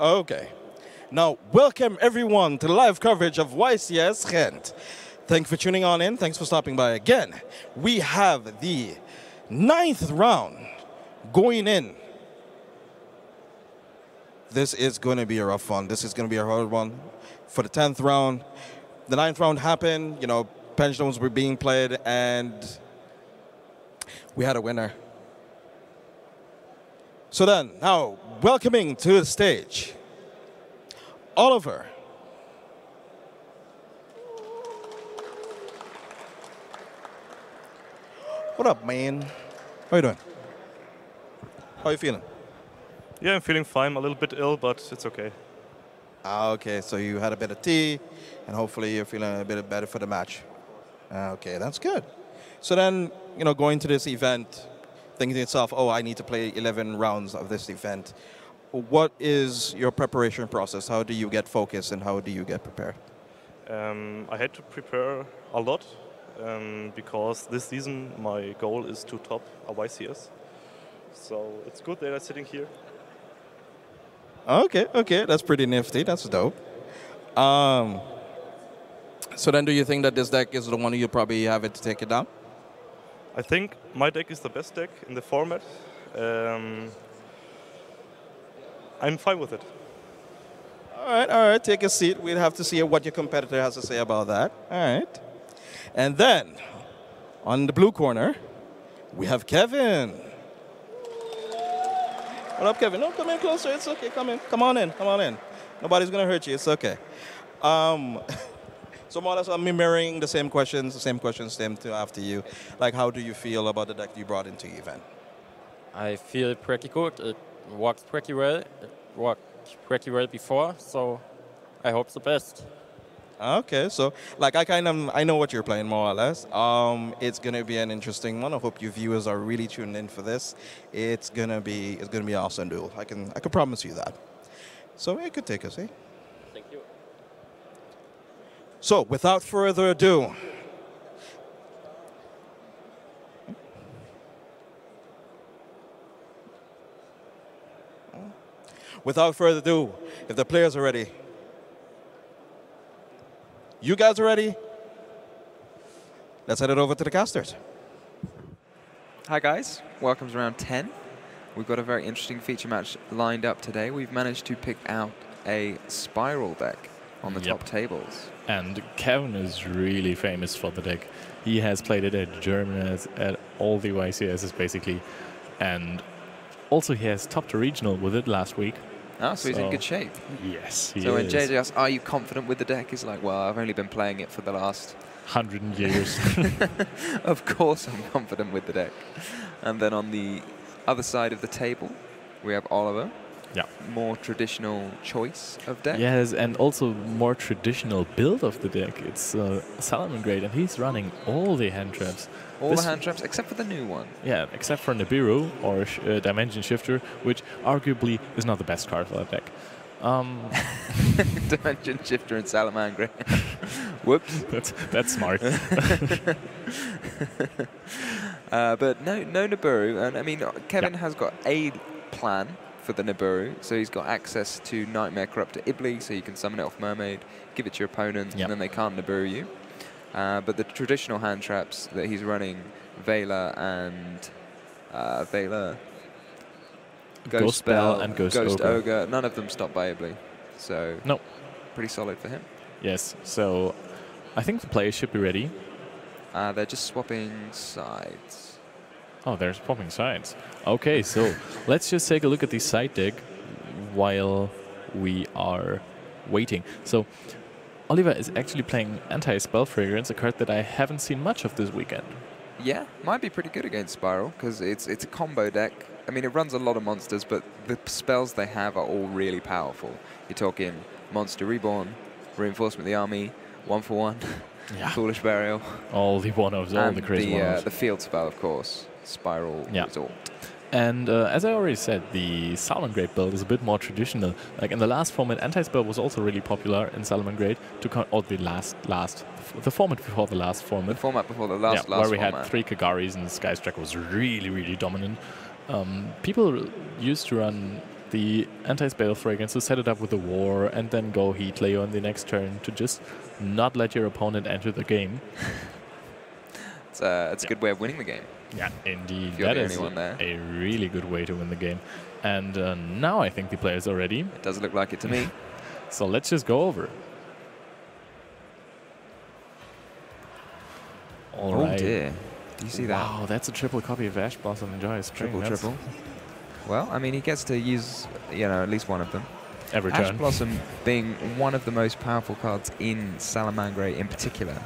Okay. Now, welcome everyone to the live coverage of YCS Ghent. Thanks for tuning on in. Thanks for stopping by again. We have the ninth round going in. This is going to be a rough one. This is going to be a hard one. For the 10th round, the ninth round happened, you know, pendulums were being played, and we had a winner. So then, now, welcoming to the stage, Oliver. What up, man? How you doing? How you feeling? Yeah, I'm feeling fine. I'm a little bit ill, but it's okay. Ah, okay, so you had a bit of tea, and hopefully you're feeling a bit better for the match. Ah, okay, that's good. So then, you know, going to this event, thinking to yourself, oh, I need to play 11 rounds of this event. What is your preparation process? How do you get focused and how do you get prepared? Um, I had to prepare a lot um, because this season my goal is to top a YCS. So it's good that I'm sitting here. Okay, okay, that's pretty nifty. That's dope. Um, so then, do you think that this deck is the one you probably have it to take it down? I think my deck is the best deck in the format. Um, I'm fine with it. All right, all right. Take a seat. We'll have to see what your competitor has to say about that. All right. And then, on the blue corner, we have Kevin. What up, Kevin? No, come in closer. It's okay. Come in. Come on in. Come on in. Nobody's going to hurt you. It's okay. Um, so more or less, I'm mirroring the same questions, the same questions same to after you. Like, how do you feel about the deck you brought into the event? I feel pretty good. It works pretty well. It worked pretty well before, so I hope the best. Okay, so like I kind of I know what you're playing more or less. Um, it's gonna be an interesting one. I hope you viewers are really tuned in for this. It's gonna be it's gonna be an awesome duel. I can I can promise you that. So it could take us, eh? So without further ado. Without further ado, if the players are ready, you guys are ready? Let's head it over to the casters. Hi guys, welcome to round 10. We've got a very interesting feature match lined up today. We've managed to pick out a SPYRAL deck on the Yep. top tables. And Kevin is really famous for the deck. He has played it at German, at all the YCSs basically. And also he has topped a regional with it last week. Ah, so, he's in good shape. Yes, so when is. JJ asks, are you confident with the deck? He's like, well, I've only been playing it for the last 100 years. of course I'm confident with the deck. And then on the other side of the table, we have Oliver. Yeah. More traditional choice of deck. yes, and also more traditional build of the deck. It's uh, Salamangreat, and he's running all the hand traps. All This- the hand traps except for the new one. Yeah, except for Nibiru or sh- uh, Dimension Shifter, which arguably is not the best card for that deck. Um, Dimension Shifter and Salamangre. Whoops. that's that's smart. Uh, but no, no Nibiru, and I mean Kevin has got a plan for the Nibiru, so he's got access to Knightmare Corruptor Iblee, so you can summon it off Mermaid, give it to your opponent, Yep. and then they can't Nibiru you. Uh, but the traditional hand traps that he's running, Veiler and uh, Veiler, Ghost, Ghost Belle and Ghost Ogre. Ogre, none of them stopped by Iblee, so No. pretty solid for him. yes, so I think the players should be ready. Uh, they're just swapping sides. Oh, there's popping swapping sides. Okay, so let's just take a look at the side deck while we are waiting. So Oliver is actually playing Anti-Spell Fragrance, a card that I haven't seen much of this weekend. Yeah, might be pretty good against SPYRAL because it's it's a combo deck. I mean, it runs a lot of monsters, but the spells they have are all really powerful. You're talking Monster Reborn, Reinforcement of the Army, One for One, Yeah. Foolish Burial, All the one-offs, all and the crazy the, uh, one-offs. the field spell, of course, SPYRAL Yeah. Resort. And uh, as I already said, the Salamangreat build is a bit more traditional. Like in the last format, anti-spell was also really popular in Salamangreat to count or the last last the format before the last The format. format before the last yeah, last where we format. had three Kagaris and Sky Striker was really really dominant. Um, people used to run the anti-spell fragrance to set it up with a war and then go heat Leo on the next turn to just not let your opponent enter the game. It's, uh, it's a good way of winning the game. Yeah, indeed. That is only one there. a really good way to win the game. And uh, now I think the players are ready. It does look like it to me. So let's just go over. All oh right. dear. Do you see that? Wow, that's a triple copy of Ash Blossom and Joy Spring. Triple, That's triple. Well, I mean, he gets to use, you know, at least one of them. Every Ash turn. Blossom being one of the most powerful cards in Salamangre in particular.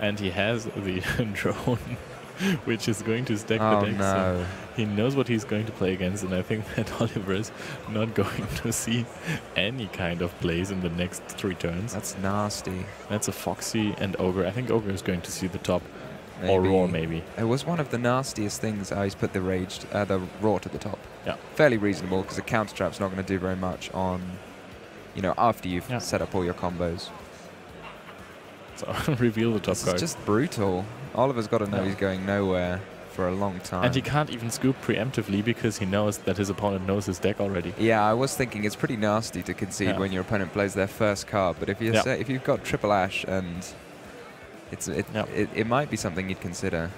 And he has the drone, which is going to stack Oh the deck. so no. he knows what he's going to play against, and I think that Oliver is not going to see any kind of plays in the next three turns. That's nasty. That's a Foxy and Ogre. I think Ogre is going to see the top, or Roar maybe. It was one of the nastiest things how he's put the rage, uh, the Roar to the top. Yeah. Fairly reasonable because the counter trap's not going to do very much on, you know, after you've Yeah. set up all your combos. So reveal the top This card. is just brutal. Oliver's got to know Yeah. he's going nowhere for a long time. And he can't even scoop preemptively because he knows that his opponent knows his deck already. Yeah, I was thinking it's pretty nasty to concede Yeah. when your opponent plays their first card. But if you Yeah. say, if you've got triple ash and it's it, Yeah. it it might be something you'd consider.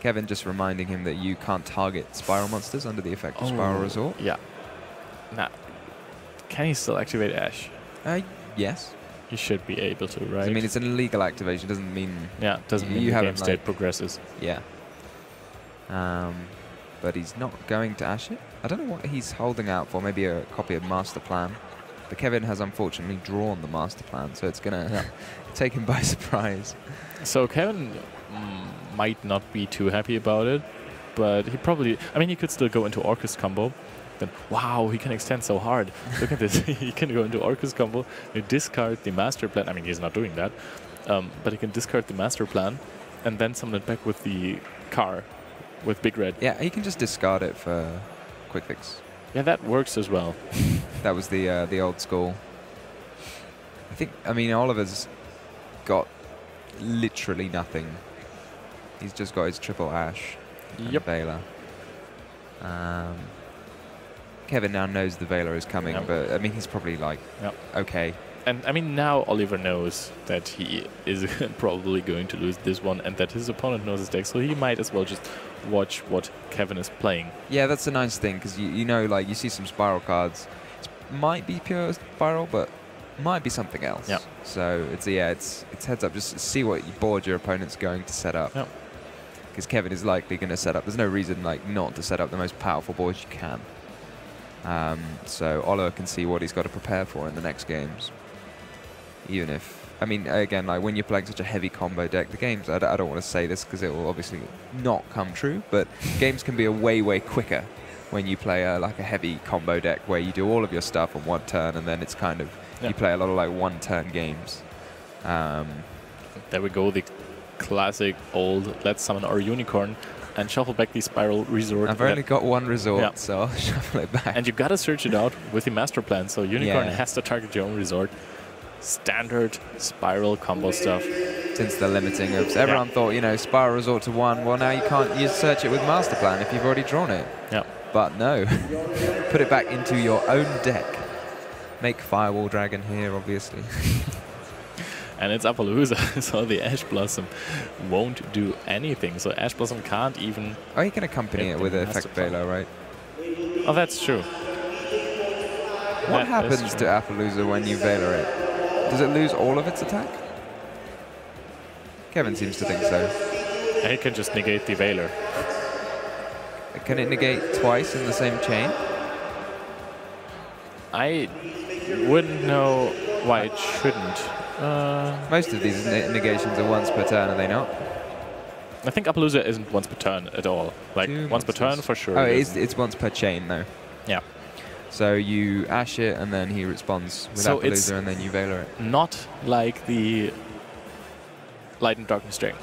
Kevin just reminding him that you can't target SPYRAL monsters under the effect of SPYRAL Oh, resort. Yeah. Now, can he still activate Ash? Uh, yes. He should be able to, right? I mean, it's an illegal activation. Doesn't mean yeah, doesn't you mean the game state like- progresses. yeah. Um, but he's not going to ash it. I don't know what he's holding out for. Maybe a copy of Master Plan. But Kevin has unfortunately drawn the Master Plan, so it's gonna Yeah. take him by surprise. So Kevin mm, might not be too happy about it, but he probably. I mean, he could still go into Orcust combo. Then, wow, he can extend so hard. Look at this. he can go into Orcust combo, he discard the master plan. I mean, he's not doing that, um, but he can discard the master plan, and then summon it back with the car, with Big Red. Yeah, he can just discard it for quick fix. Yeah, that works as well. That was the uh, the old school. I think. I mean, Oliver's got literally nothing. He's just got his triple ash and Yep. Veiler. Um, Kevin now knows the Veiler is coming, but I mean, he's probably like, okay, And I mean, now Oliver knows that he is probably going to lose this one, and that his opponent knows his deck, so he might as well just watch what Kevin is playing. yeah, that's a nice thing because you you know like you see some SPYRAL cards, it might be pure SPYRAL, but might be something else. Yep. So it's yeah, it's it's heads up. Just see what board your opponent's going to set up. Yep. Because Kevin is likely going to set up. There's no reason like not to set up the most powerful boards you can. Um, so Oliver can see what he's got to prepare for in the next games. Even if, I mean, again, like when you're playing such a heavy combo deck, the games. I, d- I don't want to say this because it will obviously not come true, but games can be a way way quicker when you play a, like a heavy combo deck where you do all of your stuff on one turn and then it's kind of Yeah. you play a lot of like one turn games. Um, There we go, the classic old let's summon our unicorn and shuffle back the SPYRAL resort. I've only got one resort, Yeah. so I'll shuffle it back. and you've gotta search it out with the master plan, so unicorn Yeah. has to target your own resort. Standard SPYRAL combo stuff. since the limiting of everyone thought you know SPYRAL resort to one well now you can't you search it with master plan if you've already drawn it Yeah. but no put it back into your own deck make firewall dragon here obviously And it's Apollousa, so the Ash Blossom won't do anything. So Ash Blossom can't even. oh you can accompany it with the effect. Velo, right Oh, that's true. what That happens to Apollousa when you Velo it does it lose all of its attack Kevin seems to think so he can just negate the Veiler. can it negate twice in the same chain I wouldn't know why it shouldn't. Uh, most of these ne- negations are once per turn are they not I think Apollousa isn't once per turn at all. Like Two once per turn for sure. oh it it's, isn't. it's once per chain though Yeah. So you ash it, and then he responds with So Apollousa, and then you Veiler it. not like the Light and Darkness Dragon.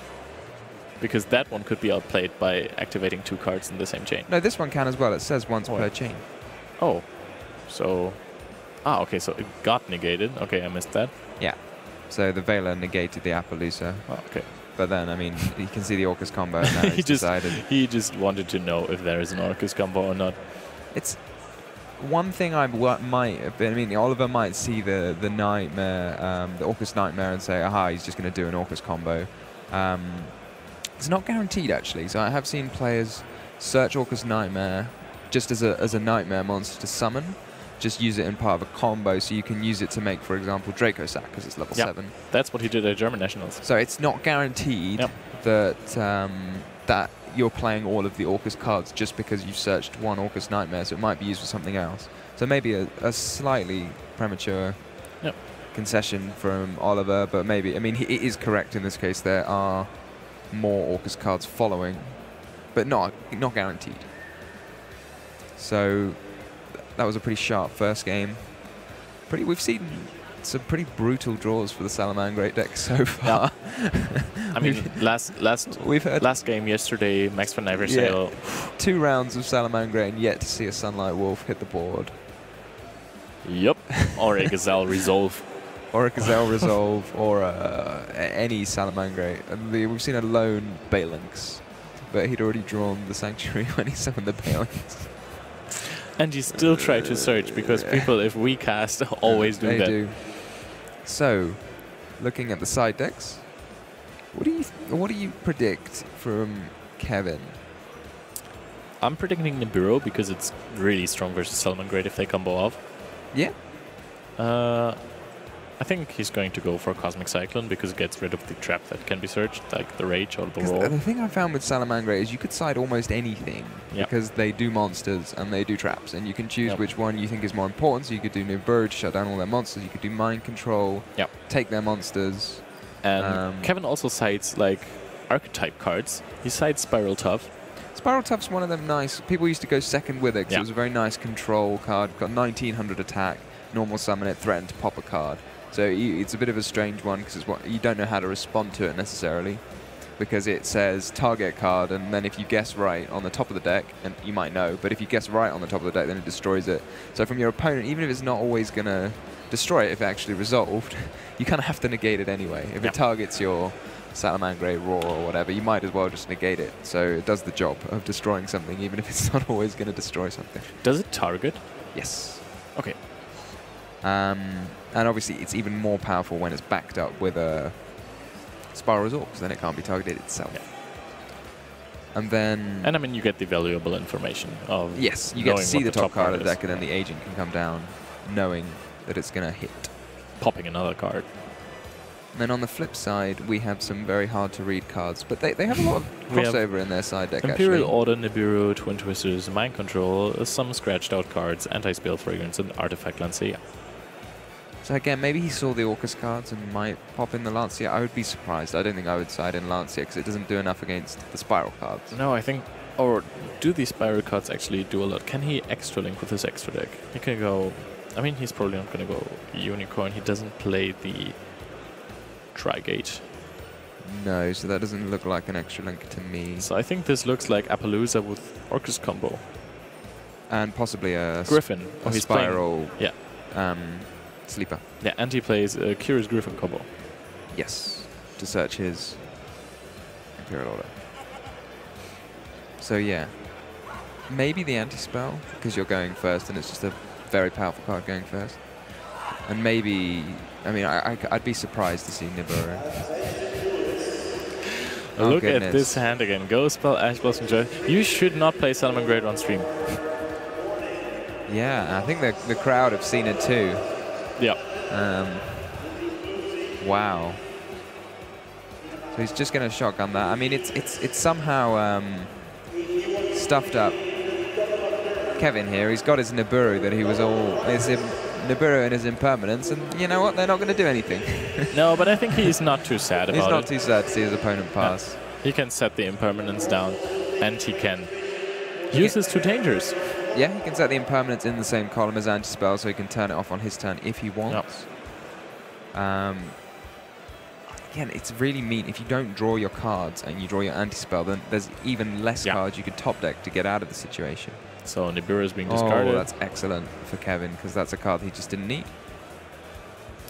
because that one could be outplayed by activating two cards in the same chain. No, this one can as well. It says once Oh, per chain. Oh, so ah, okay, so it got negated. Okay, I missed that. So the Veiler negated the Apollousa. Oh, okay, But then, I mean, you can see the Orcust combo He just- decided. he just wanted to know if there is an Orcust combo or not. It's one thing I might have been. I mean, Oliver might see the the Knightmare, um, the Orcust Knightmare, and say, "Aha, he's just going to do an Orcust combo." Um, it's not guaranteed actually. So I have seen players search Orcust Knightmare just as a as a Knightmare monster to summon. Just use it in part of a combo, so you can use it to make, for example, Dracossack because it's level Yeah. seven. That's what he did at German Nationals. So it's not guaranteed Yep. that um, that you're playing all of the Orcust cards just because you searched one Orcust Knightmare. So it might be used for something else. So maybe a, a slightly premature Yep. concession from Oliver, but maybe I mean he it is correct in this case. There are more Orcust cards following, but not not guaranteed. So that was a pretty sharp first game. Pretty we've seen some pretty brutal draws for the Salamangreat deck so far. I mean, last last We've had last game yesterday, Max van Yeah. Iversale. two rounds of Salamangreat and yet to see a Sunlight Wolf hit the board. Yep. Or a Gazelle Resolve. Or a Gazelle Resolve, or uh, any. And the, we've seen a lone Balelynx, but he'd already drawn the Sanctuary when he summoned the Balelynx. And you still try to search because people, if we cast, always do they that. do. So, looking at the side decks, what do you what do you predict from Kevin? I'm predicting Nibiru because it's really strong versus Salamangreat if they combo off. Yeah. Uh, I think he's going to go for Cosmic Cyclone because it gets rid of the trap that can be searched, like the Rage or the Roar. the thing I found with Salamangreat is you could side almost anything Yep. because they do monsters and they do traps, and you can choose Yep. which one you think is more important. So you could do Nibiru, shut down all their monsters. You could do Mind Control, Yep. take their monsters. And Um, Kevin also cites like archetype cards. He cites SPYRAL Tough. SPYRAL Tough's one of them nice. People used to go second with it 'cause Yeah. it was a very nice control card. Got 1900 attack, normal summon it, threatened to pop a card. So you, it's a bit of a strange one because it's what you don't know how to respond to it necessarily, because it says target card, and then if you guess right on the top of the deck, and you might know, but if you guess right on the top of the deck, then it destroys it. So from your opponent, even if it's not always gonna destroy it if it actually resolved, you kind of have to negate it anyway. If Yeah. it targets your Salamangreat Roar or whatever, you might as well just negate it. So it does the job of destroying something, even if it's not always going to destroy something. Does it target? Yes. Okay. Um, and obviously, it's even more powerful when it's backed up with a SPYRAL Resort, because then it can't be targeted itself. Yeah. And then, And I mean, you get the valuable information of yes, you get to see the the top top card of the deck, and then the agent can come down knowing that it's going to hit. popping another card. And then on the flip side, we have some very hard to read cards, but they, they have a lot of crossover in their side deck. Imperial actually. Order, Nibiru, Twin Twisters, Mind Control, some scratched out cards, Anti-Spell Fragrance, and Artifact Lancea. So again, maybe he saw the Orcust cards and might pop in the Lancea. I would be surprised. I don't think I would side in Lancea because it doesn't do enough against the SPYRAL cards. No, I think. Or do these SPYRAL cards actually do a lot? Can he extra link with his extra deck? He can go. I mean, he's probably not going to go Unicorn. He doesn't play the Trigate. No, so that doesn't look like an extra link to me. So I think this looks like Apollousa with Orcust combo. And possibly a... Griffin. a Oh, he's playing- SPYRAL yeah. um, Sleeper. Yeah, and he plays a Curious Griffin combo. Yes, to search his Imperial Order. So yeah, maybe the anti-spell because you're going first and it's just a very powerful card going first. And maybe, I mean, I, would be surprised to see Nibiru. Oh, Look at this hand again. Go spell Ash Blossom Joy. You should not play Salamangreat on stream. Yeah, I think the, the crowd have seen it too. Yeah. Um, wow. So he's just going to shotgun that. I mean, it's it's it's somehow um, stuffed up. Kevin here, he's got his Nibiru that he was all his Nibiru and his impermanence, and you know what? They're not going to do anything. No, but I think he's not too sad about it. he's not it. too sad to see his opponent pass. He can set the impermanence down, and he can use his two dangers. Yeah, he can set the impermanence in the same column as anti-spell, so he can turn it off on his turn if he wants. Um, again, it's really mean. If you don't draw your cards and you draw your anti-spell, then there's even less Yeah. cards you could top deck to get out of the situation. So Nibiru is being Oh, discarded, that's excellent for Kevin because that's a card he just didn't need.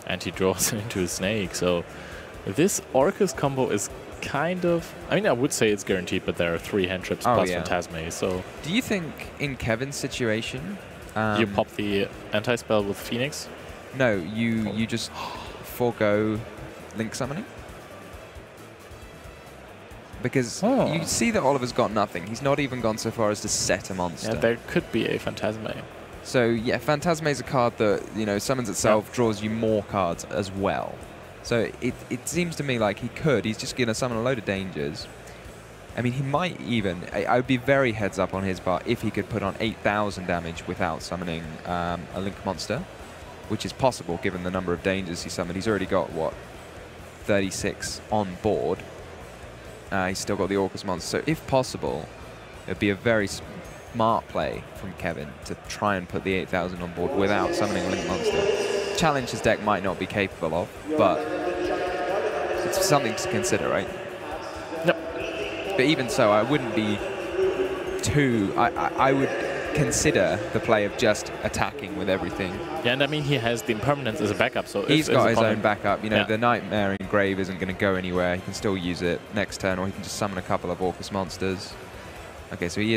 and he draws it into a snake. So this Orcust combo is kind of. I mean, I would say it's guaranteed, but there are three hand trips Oh, plus yeah. Phantazmay. So Do you think in Kevin's situation, um, you pop the anti spell with Phoenix. No, you you just forego link summoning. Because Oh. you see that Oliver's got nothing. He's not even gone so far as to set a monster. Yeah, there could be a Phantazmay. So yeah, Phantazmay is a card that you know summons itself, draws you more cards as well. So it it seems to me like he could. He's just gonna summon a load of dangers. I mean, he might even. I, I would be very heads up on his part if he could put on 8,000 damage without summoning um, a link monster, which is possible given the number of dangers he summoned. He's already got what 36 on board. Uh, he's still got the Orcust monster. So if possible, it'd be a very smart play from Kevin to try and put the 8,000 on board without summoning a Link Monster. Challenge his deck might not be capable of, but it's something to consider, right? Yep. But even so, I wouldn't be too... I, I, I would consider the play of just attacking with everything. Yeah, and I mean he has the impermanence as a backup. So He's got his own backup. You know, Yeah. the Nightmare Engrave isn't going to go anywhere. He can still use it next turn, or he can just summon a couple of Orcust monsters. Okay, so he